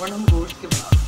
और हम गोश्त के बनाते हैं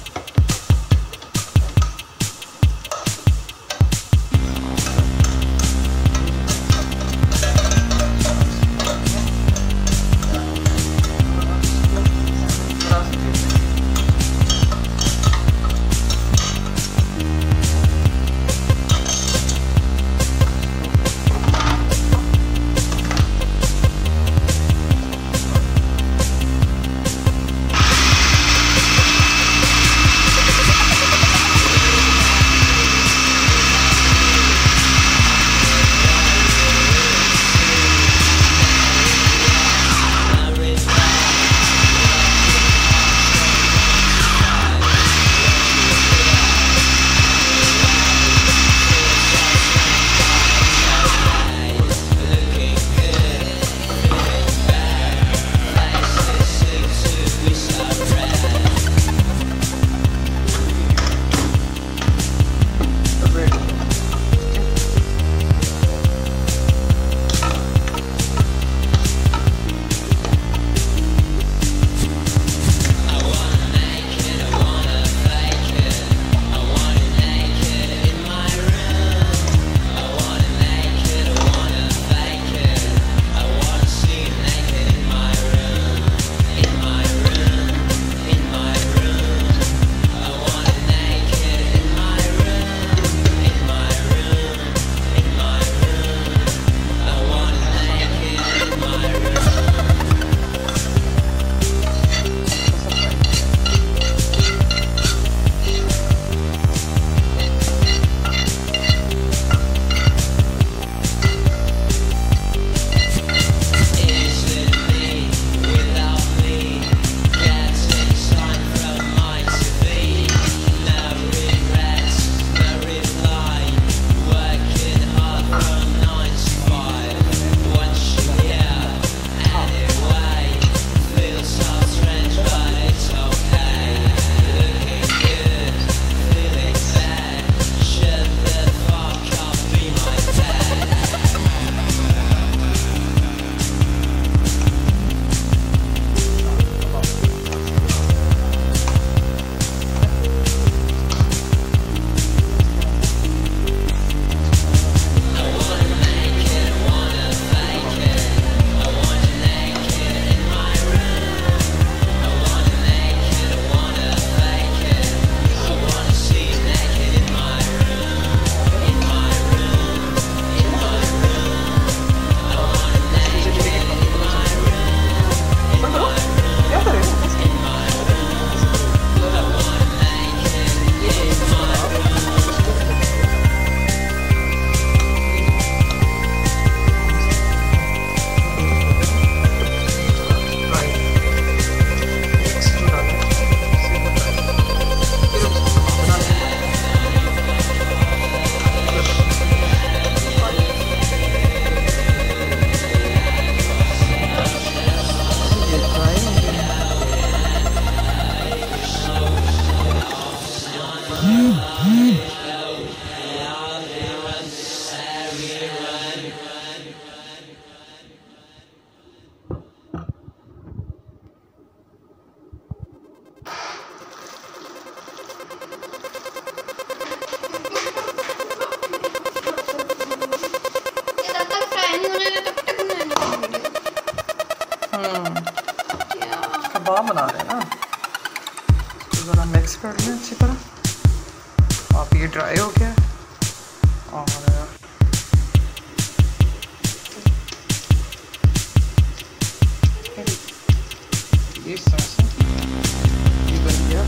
ये बन गया।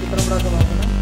कितना बड़ा। कबाब बना